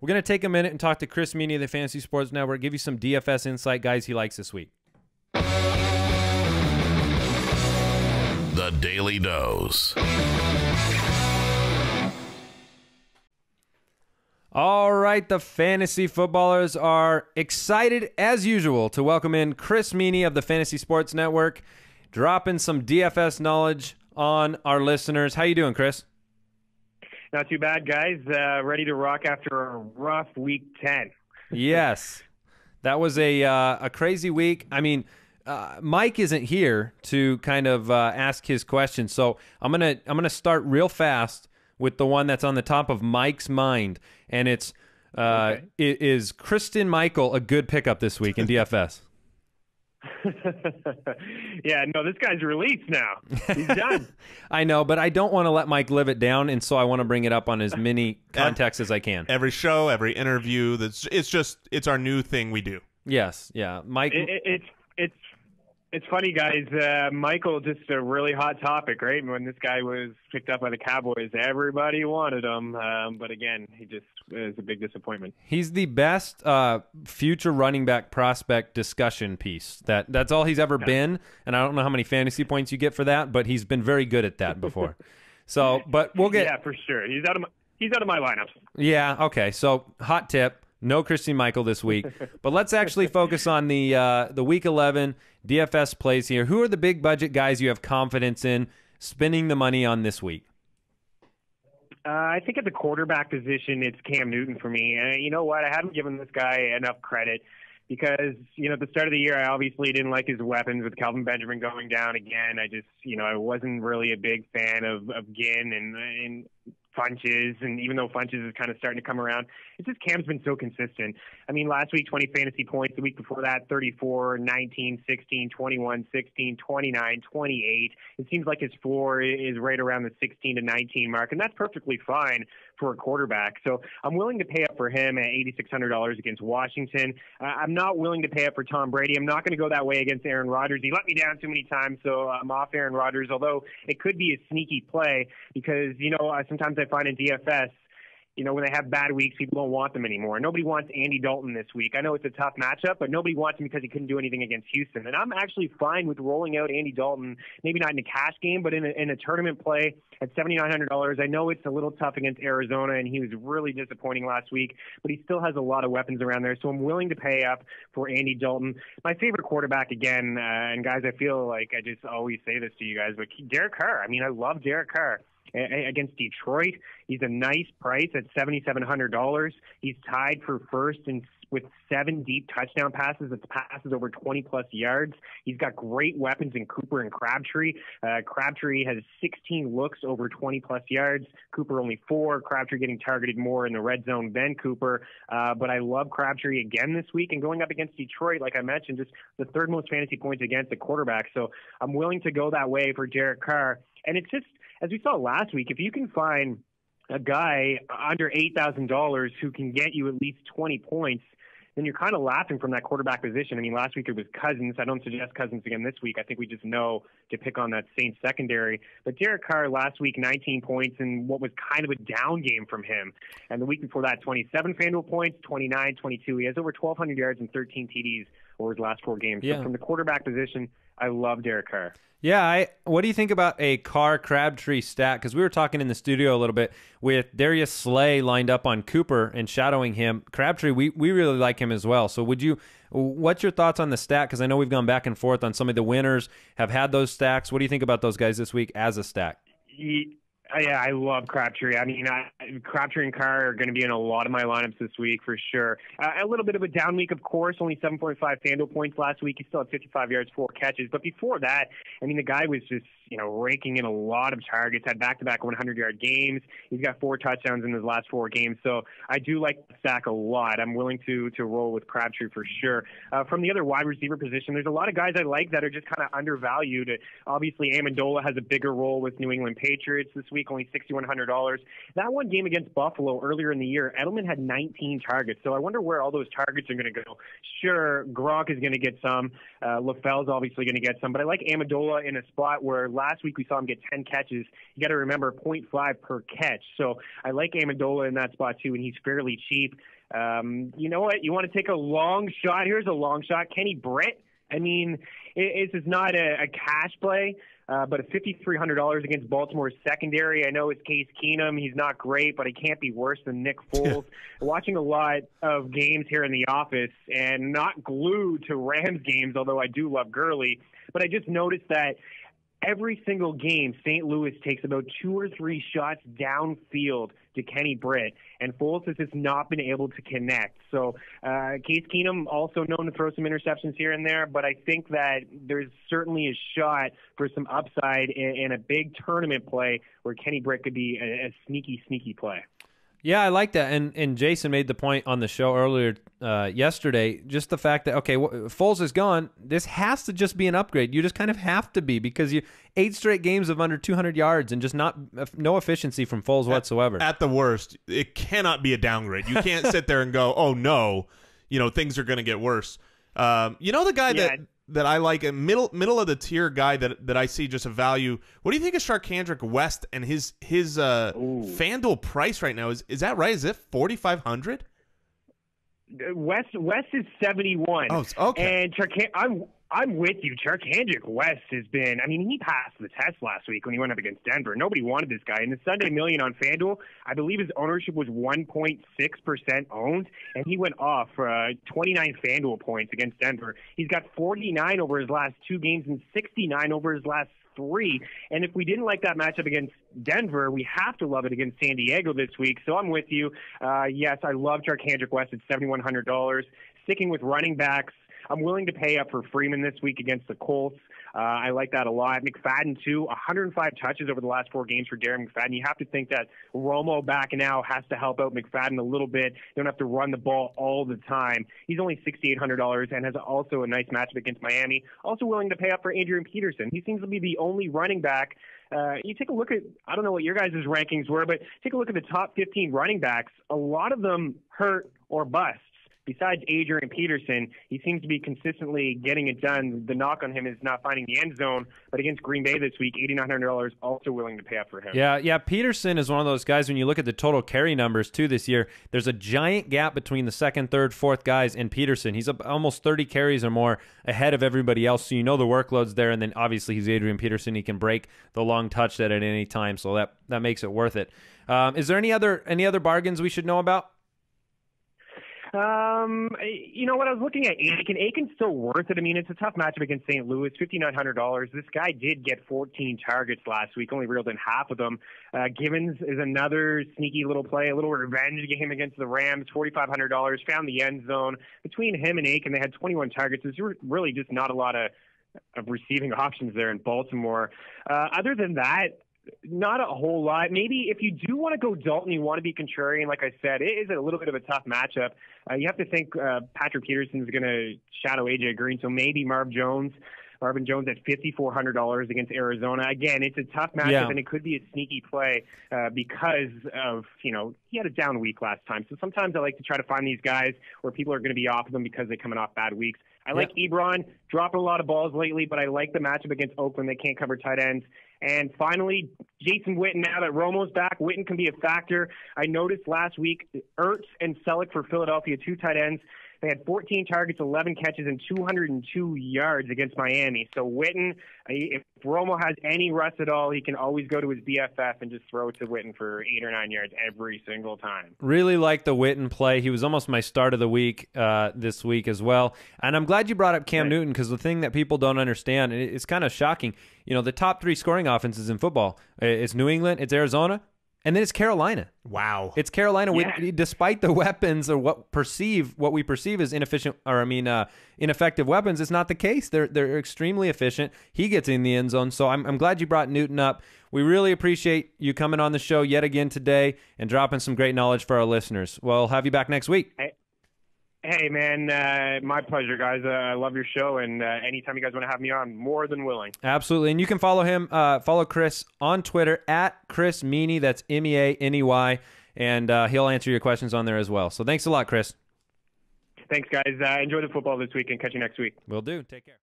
We're going to take a minute and talk to Chris Meaney of the FNTSY Sports Network, give you some DFS insight guys he likes this week. The Daily Dose. All right, the fantasy footballers are excited as usual to welcome in Chris Meaney of the FNTSY Sports Network, dropping some DFS knowledge on our listeners. How you doing, Chris? Not too bad, guys. Uh, ready to rock after a rough week 10. yes. That was a uh, a crazy week. I mean, uh, Mike isn't here to kind of uh, ask his questions, so I'm gonna I'm gonna start real fast with the one that's on the top of Mike's mind, and it's uh, Okay. is Christine Michael a good pickup this week in DFS? yeah, no, this guy's released now. He's done. I know, but I don't want to let Mike live it down, and so I want to bring it up on as many contexts as I can. every show, every interview. That's it's just it's our new thing we do. Yes, yeah, Mike. it, it, it's it's it's funny, guys. Uh, Michael, just a really hot topic, right? When this guy was picked up by the Cowboys, everybody wanted him, um, but again, he just was a big disappointment. He's the best uh, future running back prospect discussion piece. That that's all he's ever been, and I don't know how many fantasy points you get for that, but he's been very good at that before. So, but we'll get yeah, for sure. He's out of my, he's out of my lineups. yeah, okay. So, hot tip: no Christine Michael this week, but let's actually focus on the uh, the Week 11 DFS plays here. Who are the big budget guys you have confidence in spending the money on this week? Uh, I think at the quarterback position, it's Cam Newton for me. And you know what? I haven't given this guy enough credit because, you know, at the start of the year, I obviously didn't like his weapons with Kelvin Benjamin going down again. I just, you know, I wasn't really a big fan of, of Ginn and, and Funches, and even though Funches is kind of starting to come around, it's just Cam's been so consistent. I mean, last week 20 fantasy points, the week before that 34, 19, 16, 21, 16, 29, 28. It seems like his floor is right around the 16 to 19 mark, and that's perfectly fine for a quarterback. So I'm willing to pay up for him at $8,600 against Washington. I'm not willing to pay up for Tom Brady. I'm not going to go that way against Aaron Rodgers. He let me down too many times, so I'm off Aaron Rodgers, although it could be a sneaky play because, you know, sometimes I find in DFS, you know, when they have bad weeks, people don't want them anymore. Nobody wants Andy Dalton this week. I know it's a tough matchup, but nobody wants him because he couldn't do anything against Houston. And I'm actually fine with rolling out Andy Dalton, maybe not in a cash game, but in a, in a tournament play at $7,900. I know it's a little tough against Arizona, and he was really disappointing last week, but he still has a lot of weapons around there. So I'm willing to pay up for Andy Dalton. My favorite quarterback, again, uh, and guys, I feel like I just always say this to you guys, but Derek Carr. I mean, I love Derek Carr against Detroit. He's a nice price at seventy-seven hundred dollars. He's tied for first in with seven deep touchdown passes. It's passes over twenty plus yards. He's got great weapons in Cooper and Crabtree. Uh, Crabtree has sixteen looks over twenty plus yards. Cooper only four. Crabtree getting targeted more in the red zone than Cooper. Uh, but I love Crabtree again this week and going up against Detroit, like I mentioned, just the third most fantasy points against the quarterback. So I'm willing to go that way for Derek Carr. And it's just as we saw last week, if you can find a guy under eight thousand dollars who can get you at least twenty points, then you're kind of laughing from that quarterback position. I mean, last week it was Cousins. I don't suggest Cousins again this week. I think we just know to pick on that Saints secondary. But Derek Carr last week, 19 points in what was kind of a down game from him. And the week before that, 27 FanDuel points, 29, 22. He has over 1,200 yards and 13 TDs over his last four games. Yeah. So from the quarterback position, I love Derek Carr. Yeah, I, what do you think about a Carr Crabtree stat? Because we were talking in the studio a little bit with Darius Slay lined up on Cooper and shadowing him. Crabtree, we, we really like him as well. So would you? What's your thoughts on the stat? Because I know we've gone back and forth on some of the winners have had those stacks. What do you think about those guys this week as a stack? Yeah, I love Crabtree. I mean, I, Crabtree and Carr are going to be in a lot of my lineups this week for sure. Uh, a little bit of a down week, of course. Only 7.5 FanDuel points last week. He still had 55 yards, four catches. But before that, I mean, the guy was just you know raking in a lot of targets. Had back-to-back 100-yard games. He's got four touchdowns in his last four games. So I do like the stack a lot. I'm willing to to roll with Crabtree for sure. Uh, from the other wide receiver position, there's a lot of guys I like that are just kind of undervalued. Obviously, Amendola has a bigger role with New England Patriots this week, only $6,100. That one game against Buffalo earlier in the year, Edelman had 19 targets. So I wonder where all those targets are going to go. Sure, Gronk is going to get some. Uh, LaFell's obviously going to get some. But I like Amendola in a spot where last week we saw him get 10 catches. You got to remember 0.5 per catch. So I like Amendola in that spot too, and he's fairly cheap. Um, you know what? You want to take a long shot? Here's a long shot. Kenny Britt. I mean, it, this is not a, a cash play. Uh, but a $5,300 against Baltimore's secondary, I know it's Case Keenum. He's not great, but he can't be worse than Nick Foles. Watching a lot of games here in the office and not glued to Rams games, although I do love Gurley. But I just noticed that every single game, St. Louis takes about two or three shots downfield to Kenny Britt, and Foles has just not been able to connect. So uh, Case Keenum also known to throw some interceptions here and there, but I think that there's certainly a shot for some upside in, in a big tournament play where Kenny Britt could be a, a sneaky, sneaky play. Yeah, I like that. And and Jason made the point on the show earlier uh, yesterday. Just the fact that okay, Foles is gone. This has to just be an upgrade. You just kind of have to be because you eight straight games of under 200 yards and just not no efficiency from Foles at, whatsoever. At the worst, it cannot be a downgrade. You can't sit there and go, oh no, you know things are going to get worse. Um, you know the guy yeah. that that I like a middle middle of the tier guy that that I see just a value. What do you think of Charcandrick West and his his uh FanDuel price right now? Is is that right? Is it forty five hundred? West West is seventy one. Oh, okay. And Charcand- I'm I'm with you. Charcandrick West has been, I mean, he passed the test last week when he went up against Denver. Nobody wanted this guy. In the Sunday Million on FanDuel, I believe his ownership was 1.6% owned, and he went off for uh, 29 FanDuel points against Denver. He's got 49 over his last two games and 69 over his last three. And if we didn't like that matchup against Denver, we have to love it against San Diego this week. So I'm with you. Uh, yes, I love Charcandrick West at $7,100. Sticking with running backs, I'm willing to pay up for Freeman this week against the Colts. Uh, I like that a lot. McFadden too, 105 touches over the last four games for Darren McFadden. You have to think that Romo back now has to help out McFadden a little bit. They don't have to run the ball all the time. He's only $6,800 and has also a nice matchup against Miami. Also willing to pay up for Adrian Peterson. He seems to be the only running back uh, you take a look at, I don't know what your guys' rankings were, but take a look at the top 15 running backs. A lot of them hurt or bust besides Adrian Peterson, he seems to be consistently getting it done. The knock on him is not finding the end zone. But against Green Bay this week, eighty nine hundred dollars, also willing to pay up for him. Yeah, yeah. Peterson is one of those guys. When you look at the total carry numbers too this year, there's a giant gap between the second, third, fourth guys and Peterson. He's up almost thirty carries or more ahead of everybody else. So you know the workload's there, and then obviously he's Adrian Peterson. He can break the long touch that at any time, so that that makes it worth it. Um, is there any other any other bargains we should know about? Um, you know what? I was looking at Aiken. Aiken's still worth it. I mean, it's a tough matchup against St. Louis. Fifty nine hundred dollars. This guy did get fourteen targets last week. Only reeled in half of them. Uh, Givens is another sneaky little play, a little revenge game against the Rams. Forty five hundred dollars. Found the end zone. Between him and Aiken, they had twenty one targets. There's really just not a lot of of receiving options there in Baltimore. Uh, other than that, not a whole lot. Maybe if you do want to go Dalton, you want to be contrarian. Like I said, it is a little bit of a tough matchup. Uh, you have to think uh, Patrick Peterson is going to shadow AJ Green, so maybe Marv Jones. Marvin Jones at fifty four hundred dollars against Arizona. Again, it's a tough matchup, yeah. and it could be a sneaky play uh, because of you know he had a down week last time. So sometimes I like to try to find these guys where people are going to be off of them because they're coming off bad weeks. I like Ebron dropping a lot of balls lately, but I like the matchup against Oakland. They can't cover tight ends. And finally, Jason Witten, now that Romo's back, Witten can be a factor. I noticed last week, Ertz and Celek for Philadelphia, two tight ends. They had 14 targets, 11 catches, and 202 yards against Miami. So Witten, if Romo has any rust at all, he can always go to his BFF and just throw it to Witten for eight or nine yards every single time. Really like the Witten play. He was almost my start of the week uh, this week as well. And I'm glad you brought up Cam right. Newton because the thing that people don't understand, and it's kind of shocking. You know, the top three scoring offenses in football, it's New England, it's Arizona, and then it's Carolina. Wow. It's Carolina yeah. with despite the weapons or what perceive what we perceive as inefficient or I mean uh, ineffective weapons, it's not the case. They're they're extremely efficient. He gets in the end zone. So I'm I'm glad you brought Newton up. We really appreciate you coming on the show yet again today and dropping some great knowledge for our listeners. We'll have you back next week. Hey. Hey, man, uh, my pleasure, guys. Uh, I love your show, and uh, anytime you guys want to have me on, more than willing. Absolutely, and you can follow him, uh, follow Chris on Twitter at Chris Meaney. That's M E A N E Y, and uh, he'll answer your questions on there as well. So thanks a lot, Chris. Thanks, guys. Uh, enjoy the football this week and catch you next week. Will do. Take care.